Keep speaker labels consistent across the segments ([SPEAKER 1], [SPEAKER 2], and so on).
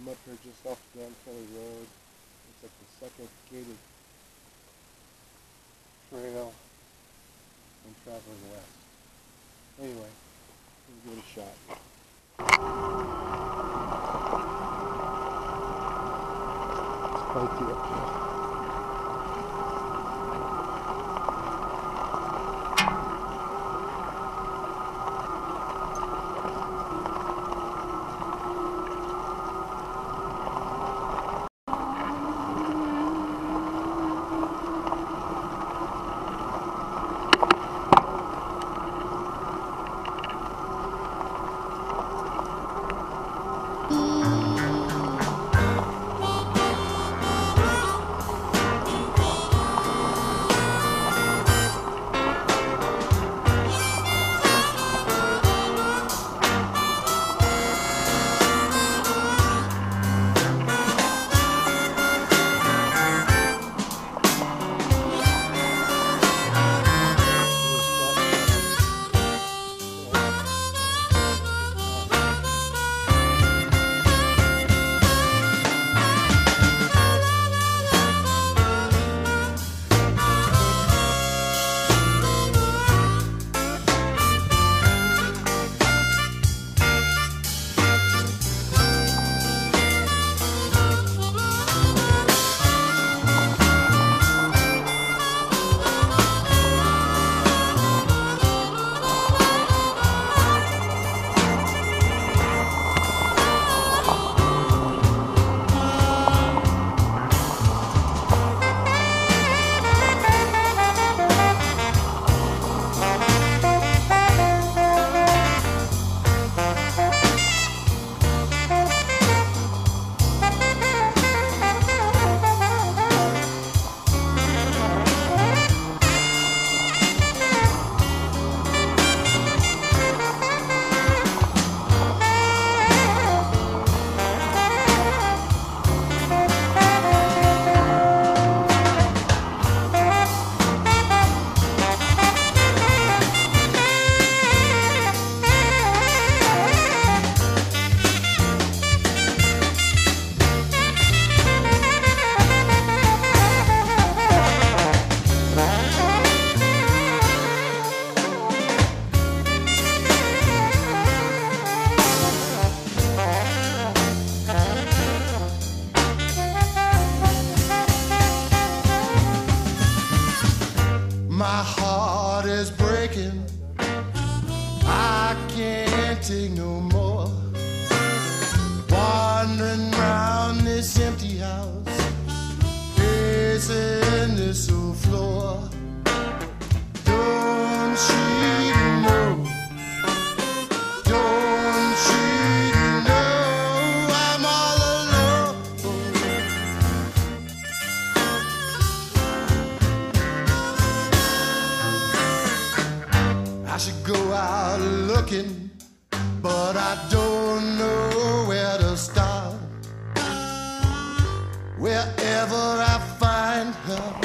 [SPEAKER 1] I'm up here just off Dan Kelly Road. It's like the second gated trail. I'm traveling west. Anyway, let's give it a shot. It's spiky up
[SPEAKER 2] Wherever I find her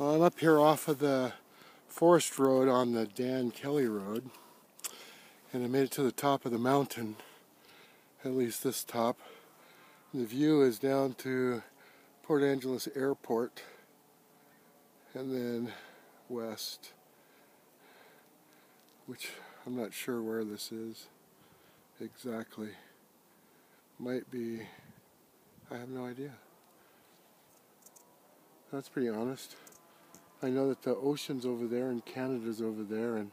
[SPEAKER 1] Well, I'm up here off of the forest road on the Dan Kelly Road, and I made it to the top of the mountain, at least this top. The view is down to Port Angeles Airport, and then west, which I'm not sure where this is exactly. Might be, I have no idea. That's pretty honest. I know that the ocean's over there and Canada's over there and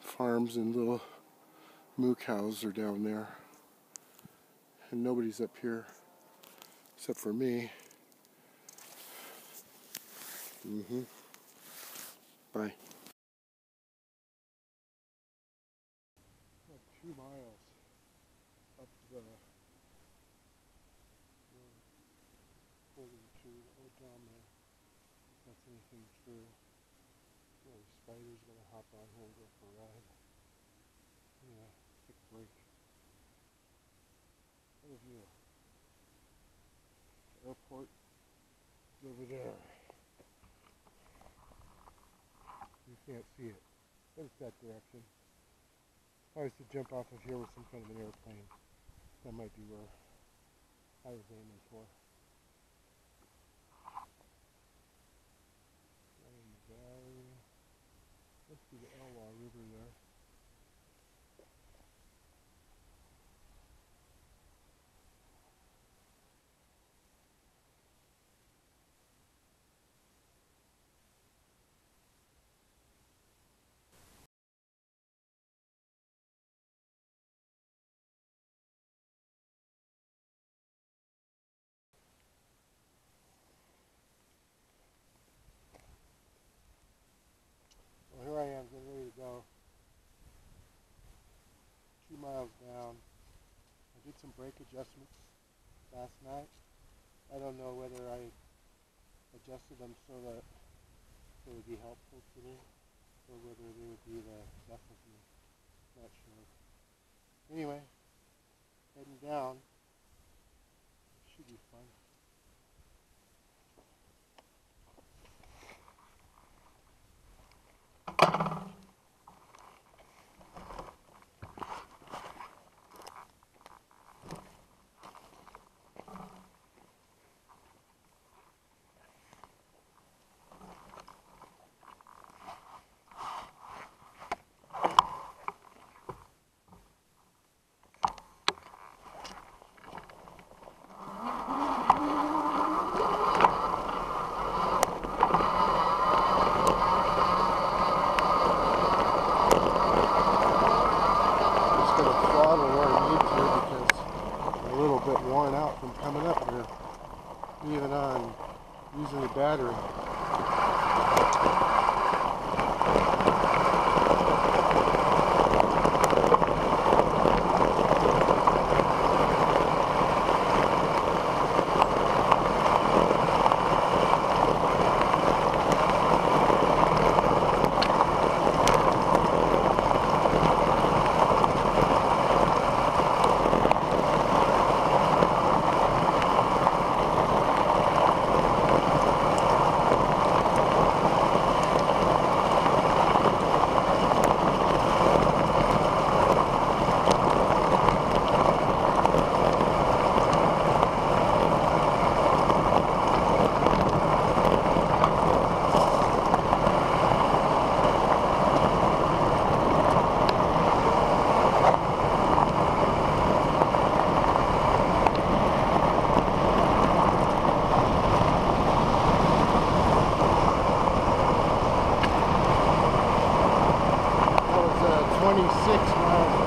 [SPEAKER 1] farms and little moo cows are down there. And nobody's up here except for me. Mm-hmm. Bye. two miles up the road holding to oh down there. If that's anything true. You the spider's gonna hop on here and go for a ride. Yeah, take a break. What view. Airport over there. You can't see it, but it's that direction. I was to jump off of here with some kind of an airplane. That might be where I was aiming for. Down in the valley. Must be the Elwha River there. Well, here I am getting ready to go. Two miles down. I did some brake adjustments last night. I don't know whether I adjusted them so that they would be helpful to me or whether they would be the death of me. Not sure. Anyway, heading down. six miles.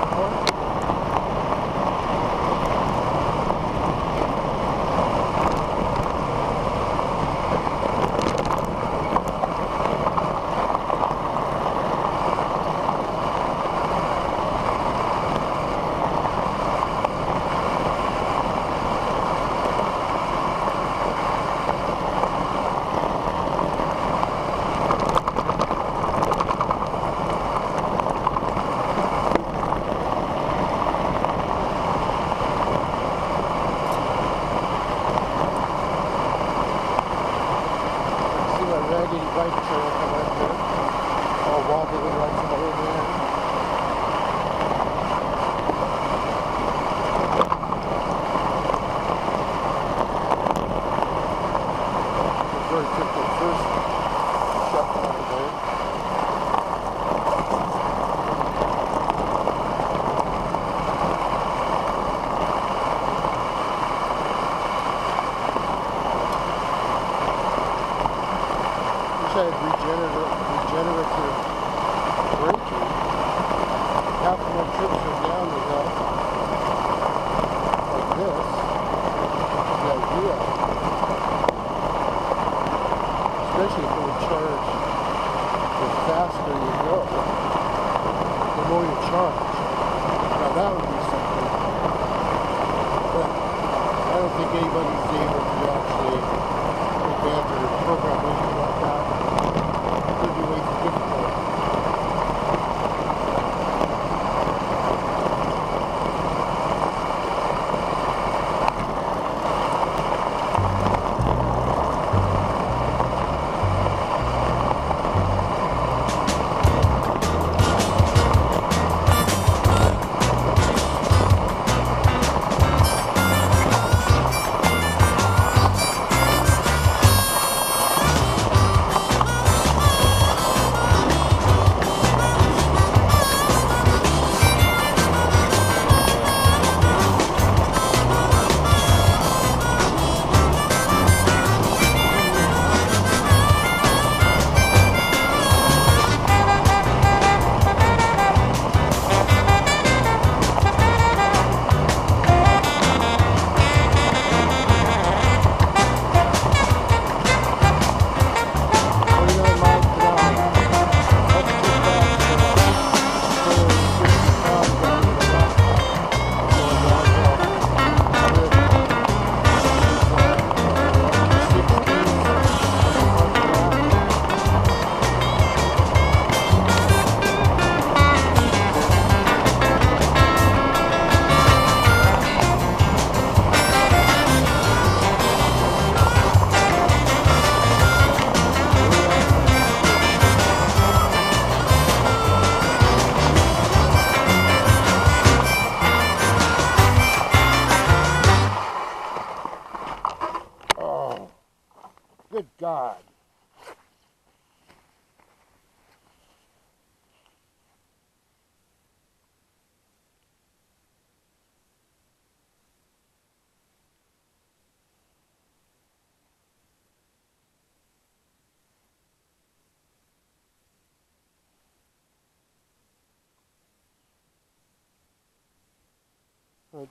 [SPEAKER 1] more.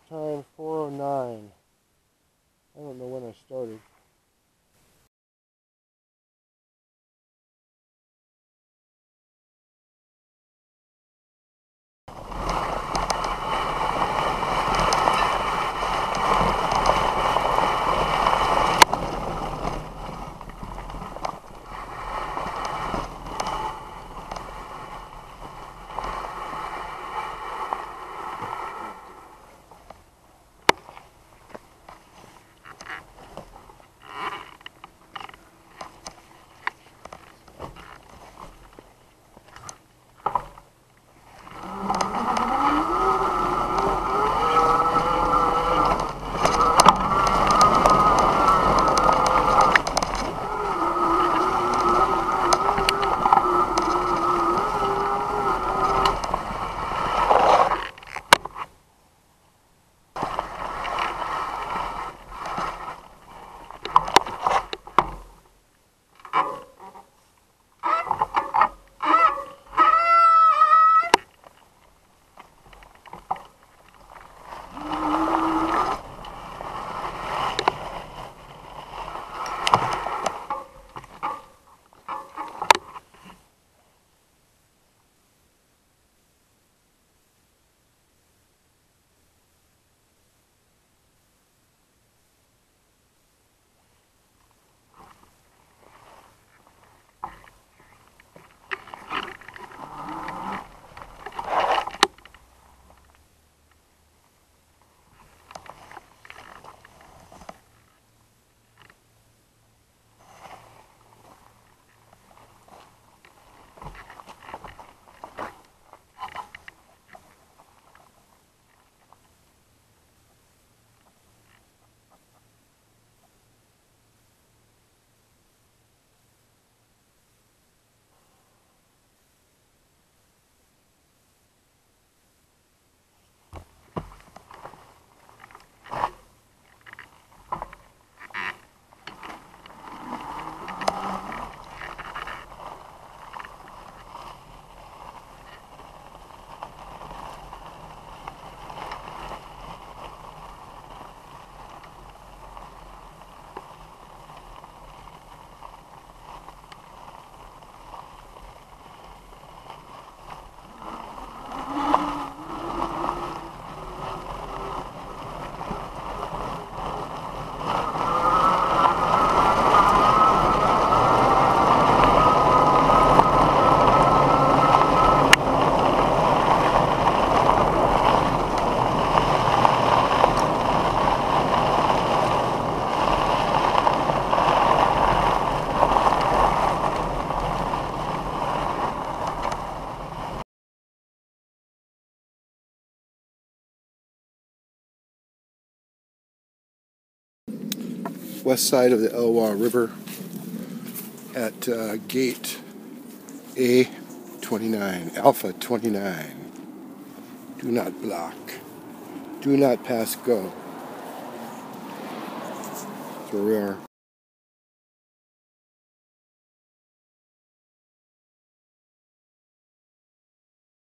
[SPEAKER 1] Time 409. I don't know when I started. West side of the Elwha River at uh, gate A29, Alpha 29. Do not block. Do not pass go. Where we are.